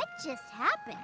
What just happened?